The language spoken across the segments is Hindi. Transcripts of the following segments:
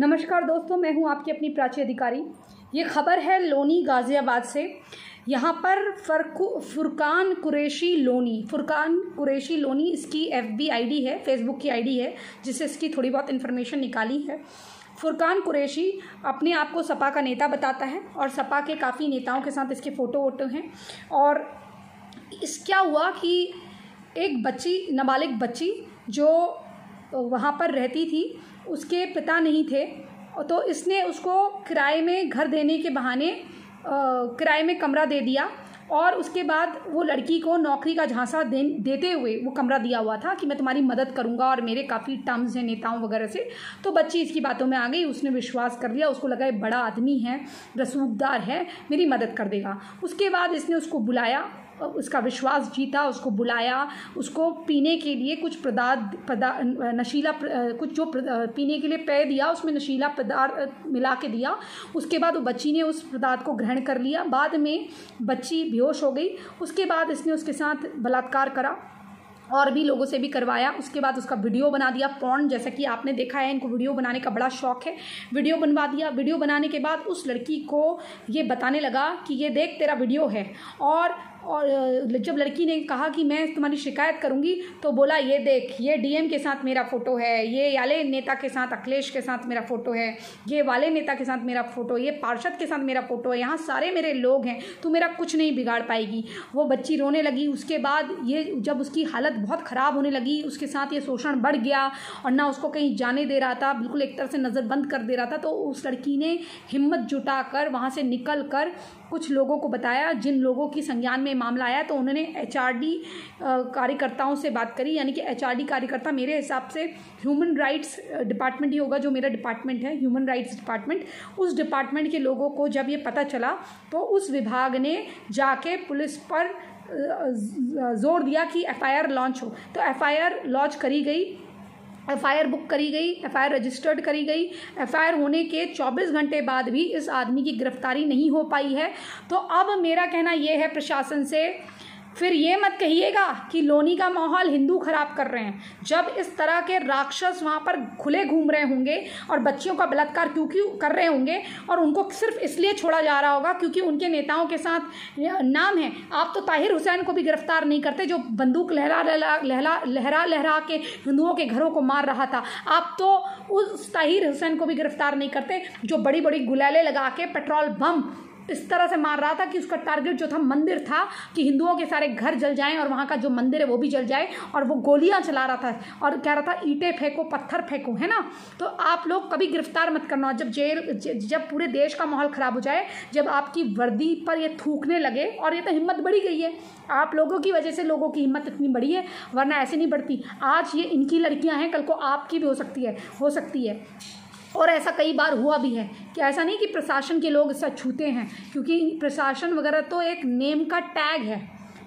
नमस्कार दोस्तों, मैं हूँ आपकी अपनी प्राची अधिकारी। ये खबर है लोनी गाज़ियाबाद से। यहाँ पर फरकु, फुरकान कुरैशी लोनी, फुरकान कुरैशी लोनी इसकी एफ़ बी है, फेसबुक की आईडी है, जिससे इसकी थोड़ी बहुत इन्फॉर्मेशन निकाली है। फुरकान कुरैशी अपने आप को सपा का नेता बताता है और सपा के काफ़ी नेताओं के साथ इसके फ़ोटो वोटो हैं। और इस क्या हुआ कि एक बच्ची, नाबालिग बच्ची जो वहाँ पर रहती थी उसके पिता नहीं थे। तो इसने उसको किराए में घर देने के बहाने किराए में कमरा दे दिया और उसके बाद वो लड़की को नौकरी का झांसा दे देते हुए वो कमरा दिया हुआ था कि मैं तुम्हारी मदद करूँगा और मेरे काफ़ी टर्म्स हैं, नेताओं वगैरह से। तो बच्ची इसकी बातों में आ गई, उसने विश्वास कर लिया, उसको लगा ये बड़ा आदमी है, रसूखदार है, मेरी मदद कर देगा। उसके बाद इसने उसको बुलाया उसका विश्वास जीता, उसको बुलाया, उसको पीने के लिए कुछ पदार्थ, पदा, नशीला कुछ जो पीने के लिए पेय दिया, उसमें नशीला पदार्थ, मिला के दिया। उसके बाद वो बच्ची ने उस पदार्थ को ग्रहण कर लिया। बाद में बच्ची बेहोश हो गई। उसके बाद इसने उसके साथ बलात्कार करा और भी लोगों से भी करवाया। उसके बाद उसका वीडियो बना दिया पॉन जैसा कि आपने देखा है। इनको वीडियो बनाने का बड़ा शौक है। वीडियो बनवा दिया। वीडियो बनाने के बाद उस लड़की को ये बताने लगा कि ये देख, तेरा वीडियो है। और और जब लड़की ने कहा कि मैं तुम्हारी शिकायत करूँगी तो बोला, ये देख, ये डीएम के साथ मेरा फ़ोटो है, ये वाले नेता के साथ, अखिलेश के साथ मेरा फ़ोटो है, ये वाले नेता के साथ मेरा फ़ोटो, ये पार्षद के साथ मेरा फ़ोटो है, यहाँ सारे मेरे लोग हैं, तू मेरा कुछ नहीं बिगाड़ पाएगी। वो बच्ची रोने लगी। उसके बाद ये, जब उसकी हालत बहुत ख़राब होने लगी, उसके साथ ये शोषण बढ़ गया और ना उसको कहीं जाने दे रहा था, बिल्कुल एक तरह से नज़र बंद कर दे रहा था तो उस लड़की ने हिम्मत जुटा कर वहाँ से निकल कर कुछ लोगों को बताया, जिन लोगों की संज्ञान में मामला आया तो उन्होंने एचआरडी कार्यकर्ताओं से बात करी, यानी कि एचआरडी कार्यकर्ता मेरे हिसाब से ह्यूमन राइट्स डिपार्टमेंट ही होगा, जो मेरा डिपार्टमेंट है ह्यूमन राइट्स डिपार्टमेंट उस डिपार्टमेंट के लोगों को जब ये पता चला तो उस विभाग ने जाके पुलिस पर ज़ोर दिया कि एफआईआर लॉन्च हो। तो एफआईआर लॉन्च करी गई। एफआईआर बुक करी गई, एफआईआर रजिस्टर्ड करी गई। एफआईआर होने के 24 घंटे बाद भी इस आदमी की गिरफ्तारी नहीं हो पाई है। तो अब मेरा कहना यह है प्रशासन से फिर ये मत कहिएगा कि लोनी का माहौल हिंदू खराब कर रहे हैं। जब इस तरह के राक्षस वहाँ पर खुले घूम रहे होंगे और बच्चियों का बलात्कार क्यों क्यों कर रहे होंगे और उनको सिर्फ़ इसलिए छोड़ा जा रहा होगा क्योंकि उनके नेताओं के साथ नाम है। आप तो ताहिर हुसैन को भी गिरफ़्तार नहीं करते जो बंदूक लहरा लहरा लहरा लहरा लहरा के हिंदुओं के घरों को मार रहा था। आप तो उस ताहिर हुसैन को भी गिरफ़्तार नहीं करते जो बड़ी बड़ी गुलैले लगा के पेट्रोल बम इस तरह से मार रहा था कि उसका टारगेट जो था मंदिर था कि हिंदुओं के सारे घर जल जाएँ और वहाँ का जो मंदिर है वो भी जल जाए और वो गोलियाँ चला रहा था और कह रहा था, ईंटें फेंको, पत्थर फेंको, है ना? तो आप लोग कभी गिरफ़्तार मत करना जब जेल जब पूरे देश का माहौल ख़राब हो जाए, जब आपकी वर्दी पर ये थूकने लगे और ये तो हिम्मत बढ़ी गई है। आप लोगों की वजह से लोगों की हिम्मत इतनी बड़ी है, वरना ऐसे नहीं बढ़ती। आज ये इनकी लड़कियाँ हैं, कल को आपकी भी हो सकती है, हो सकती है। और ऐसा कई बार हुआ भी है कि ऐसा नहीं कि प्रशासन के लोग इससे छूते हैं, क्योंकि प्रशासन वगैरह तो एक नेम का टैग है,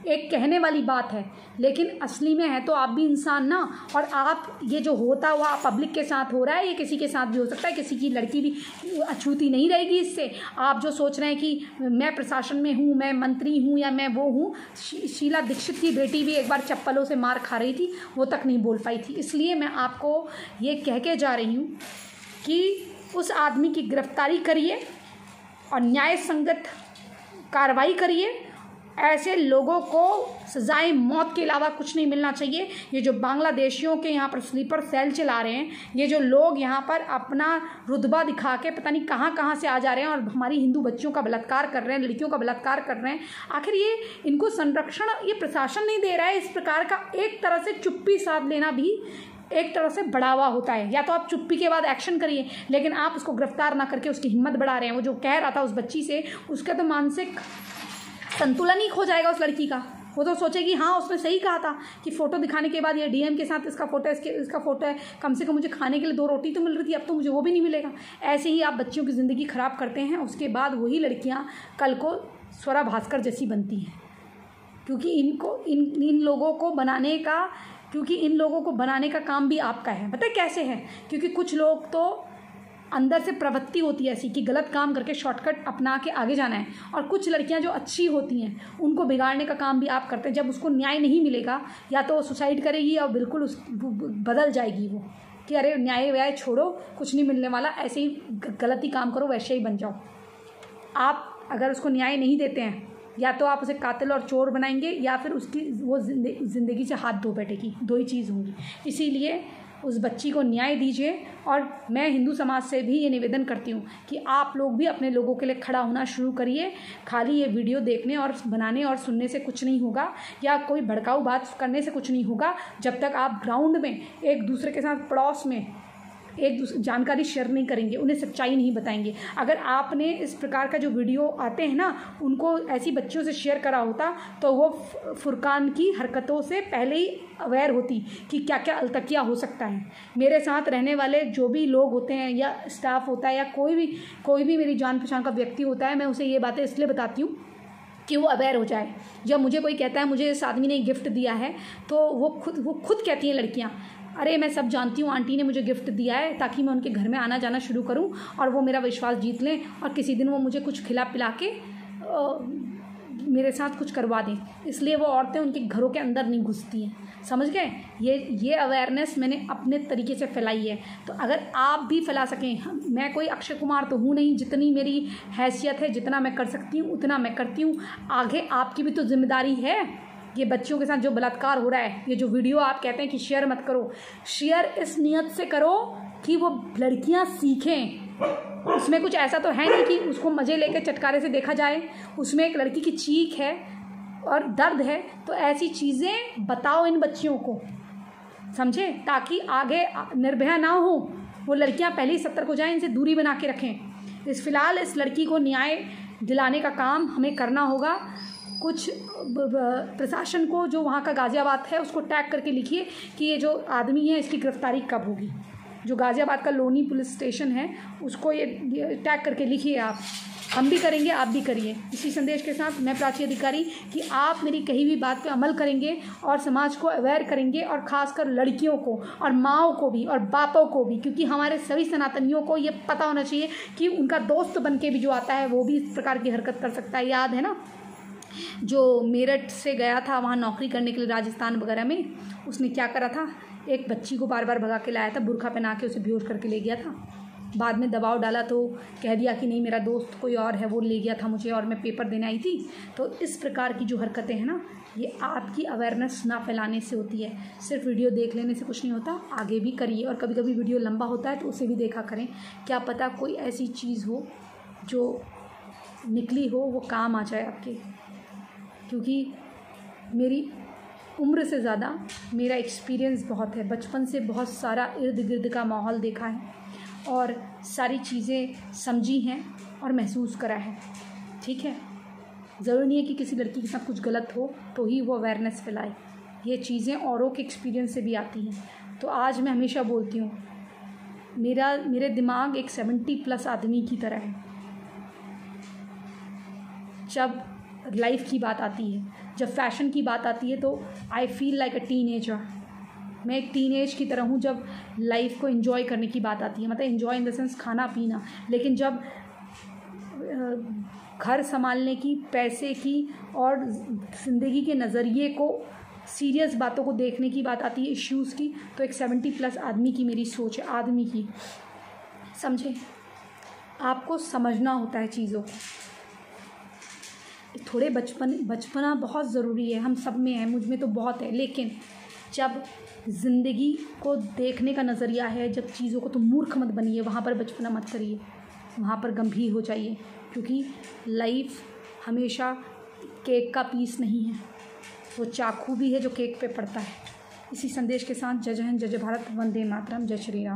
एक कहने वाली बात है, लेकिन असली में है तो आप भी इंसान ना, और आप ये जो होता हुआ पब्लिक के साथ हो रहा है, ये किसी के साथ भी हो सकता है, किसी की लड़की भी अछूती नहीं रहेगी इससे। आप जो सोच रहे हैं कि मैं प्रशासन में हूँ, मैं मंत्री हूँ या मैं वो हूँ शीला दीक्षित की बेटी भी एक बार चप्पलों से मार खा रही थी, वो तक नहीं बोल पाई थी। इसलिए मैं आपको ये कह के जा रही हूँ कि उस आदमी की गिरफ्तारी करिए और न्याय संगत कार्रवाई करिए। ऐसे लोगों को सजाए। मौत के अलावा कुछ नहीं मिलना चाहिए। ये जो बांग्लादेशियों के यहाँ पर स्लीपर सेल चला रहे हैं, ये जो लोग यहाँ पर अपना रुतबा दिखा के पता नहीं कहाँ कहाँ से आ जा रहे हैं और हमारी हिंदू बच्चियों का बलात्कार कर रहे हैं, लड़कियों का बलात्कार कर रहे हैं, आखिर ये इनको संरक्षण, ये प्रशासन नहीं दे रहा है। इस प्रकार का एक तरह से चुप्पी साध लेना भी एक तरह से बढ़ावा होता है। या तो आप चुप्पी के बाद एक्शन करिए, लेकिन आप उसको गिरफ़्तार ना करके उसकी हिम्मत बढ़ा रहे हैं। वो जो कह रहा था उस बच्ची से, उसका तो मानसिक संतुलन ही खो जाएगा उस लड़की का। वो तो सोचेगी हाँ उसने सही कहा था कि फ़ोटो दिखाने के बाद ये डीएम के साथ इसका फ़ोटो है इसके, इसका फ़ोटो है। कम से कम मुझे खाने के लिए दो रोटी तो मिल रही थी, अब तो मुझे वो भी नहीं मिलेगा। ऐसे ही आप बच्चियों की ज़िंदगी ख़राब करते हैं, उसके बाद वही लड़कियाँ कल को स्वरा भास्कर जैसी बनती हैं। क्योंकि इनको, इन इन लोगों को बनाने का क्योंकि इन लोगों को बनाने का काम भी आपका है। पता है कैसे है? क्योंकि कुछ लोग तो अंदर से प्रवृत्ति होती है ऐसी कि गलत काम करके शॉर्टकट अपना के आगे जाना है और कुछ लड़कियाँ जो अच्छी होती हैं, उनको बिगाड़ने का काम भी आप करते हैं। जब उसको न्याय नहीं मिलेगा, या तो वो सुसाइड करेगी या बिल्कुल उस बदल जाएगी वो कि अरे न्याय व्याय छोड़ो, कुछ नहीं मिलने वाला, ऐसे ही गलत ही काम करो, वैसे ही बन जाओ। आप अगर उसको न्याय नहीं देते हैं या तो आप उसे कातिल और चोर बनाएँगे, या फिर उसकी, वो ज़िंदगी से हाथ धो बैठेगी। दो ही चीज़ होंगी। इसीलिए उस बच्ची को न्याय दीजिए, और मैं हिंदू समाज से भी ये निवेदन करती हूँ कि आप लोग भी अपने लोगों के लिए खड़ा होना शुरू करिए, खाली ये वीडियो देखने और बनाने और सुनने से कुछ नहीं होगा, या कोई भड़काऊ बात करने से कुछ नहीं होगा, जब तक आप ग्राउंड में एक दूसरे के साथ पड़ोस में एक दूसरे जानकारी शेयर नहीं करेंगे, उन्हें सच्चाई नहीं बताएँगे। अगर आपने इस प्रकार का जो वीडियो आते हैं ना, उनको ऐसी बच्चियों से शेयर करा होता तो वो फुरकान की हरकतों से पहले ही अवेयर होती कि क्या क्या अलतकिया हो सकता है। मेरे साथ रहने वाले जो भी लोग होते हैं, या स्टाफ होता है, या कोई भी कोई भी मेरी जान पहचान का व्यक्ति होता है, मैं उसे ये बातें इसलिए बताती हूँ कि वो अवेयर हो जाए। जब मुझे कोई कहता है, मुझे इस आदमी ने गिफ्ट दिया है तो वो खुद वो खुद कहती हैं लड़कियाँ अरे, मैं सब जानती हूँ, आंटी ने मुझे गिफ्ट दिया है ताकि मैं उनके घर में आना जाना शुरू करूँ और वो मेरा विश्वास जीत लें और किसी दिन वो मुझे कुछ खिला पिला के मेरे साथ कुछ करवा दें। इसलिए वो औरतें उनके घरों के अंदर नहीं घुसती हैं। समझ गए? ये ये अवेयरनेस मैंने अपने तरीके से फैलाई है। तो अगर आप भी फैला सकें मैं कोई अक्षय कुमार तो हूँ नहीं, जितनी मेरी हैसियत है, जितना मैं कर सकती हूँ, उतना मैं करती हूँ। आगे आपकी भी तो ज़िम्मेदारी है। ये बच्चियों के साथ जो बलात्कार हो रहा है, ये जो वीडियो आप कहते हैं कि शेयर मत करो। शेयर इस नियत से करो कि वो लड़कियाँ सीखें। उसमें कुछ ऐसा तो है नहीं कि उसको मज़े लेके चटकारे से देखा जाए। उसमें एक लड़की की चीख है और दर्द है तो ऐसी चीज़ें बताओ इन बच्चियों को। समझे? ताकि आगे निर्भया ना हो। वो लड़कियाँ पहले ही सतर्क हो जाएँ, इनसे दूरी बना के रखें। इस फ़िलहाल इस लड़की को न्याय दिलाने का काम हमें करना होगा। कुछ प्रशासन को जो वहाँ का गाज़ियाबाद है, उसको टैग करके लिखिए कि ये जो आदमी है, इसकी गिरफ्तारी कब होगी। जो गाज़ियाबाद का लोनी पुलिस स्टेशन है, उसको ये टैग करके लिखिए आप। हम भी करेंगे, आप भी करिए। इसी संदेश के साथ मैं प्राची अधिकारी कि आप मेरी कही हुई बात पे अमल करेंगे और समाज को अवेयर करेंगे और ख़ासकर लड़कियों को और माओ को भी और बापों को भी, क्योंकि हमारे सभी सनातनियों को ये पता होना चाहिए कि उनका दोस्त बन के भी जो आता है, वो भी इस प्रकार की हरकत कर सकता है। याद है ना? जो मेरठ से गया था, वहाँ नौकरी करने के लिए राजस्थान वगैरह में, उसने क्या करा था? एक बच्ची को बार बार भगा के लाया था, बुरखा पहना के उसे बेहोश करके ले गया था। बाद में दबाव डाला तो कह दिया कि नहीं, मेरा दोस्त कोई और है, वो ले गया था मुझे और मैं पेपर देने आई थी। तो इस प्रकार की जो हरकतें हैं ना, ये आपकी अवेयरनेस ना फैलाने से होती है। सिर्फ़ वीडियो देख लेने से कुछ नहीं होता, आगे भी करिए। और कभी कभी वीडियो लंबा होता है तो उसे भी देखा करें। क्या पता कोई ऐसी चीज़ हो, जो निकली हो, वो काम आ जाए आपके। क्योंकि मेरी उम्र से ज़्यादा मेरा एक्सपीरियंस बहुत है। बचपन से बहुत सारा इर्द गिर्द का माहौल देखा है और सारी चीज़ें समझी हैं और महसूस करा है। ठीक है? ज़रूरी नहीं है कि किसी लड़की के साथ कुछ गलत हो तो ही वो अवेयरनेस फैलाए। ये चीज़ें औरों के एक्सपीरियंस से भी आती हैं। तो आज मैं हमेशा बोलती हूँ, मेरा, मेरे दिमाग एक सेवेंटी प्लस आदमी की तरह है। जब लाइफ की बात आती है। जब फ़ैशन की बात आती है तो I feel like a teenager मैं एक टीन एज की तरह हूँ, जब लाइफ को इन्जॉय करने की बात आती है। मतलब इन्जॉय इन द सेंस खाना पीना। लेकिन जब घर संभालने की, पैसे की और ज़िंदगी के नज़रिए को सीरियस बातों को देखने की बात आती है इश्यूज़ की तो एक सेवेंटी प्लस आदमी की मेरी सोच है, आदमी की। समझे? आपको समझना होता है चीज़ों को। थोड़े बचपन, बचपना बहुत ज़रूरी है, हम सब में है, मुझमें तो बहुत है, लेकिन जब ज़िंदगी को देखने का नज़रिया है, जब चीज़ों को तो मूर्ख मत बनिए, वहाँ पर बचपना मत करिए, वहाँ पर गंभीर हो जाइए, क्योंकि लाइफ हमेशा केक का पीस नहीं है। वो चाकू भी है जो केक पे पड़ता है। इसी संदेश के साथ, जय जय हिंद, जय जय भारत, वंदे मातरम, जय श्री राम।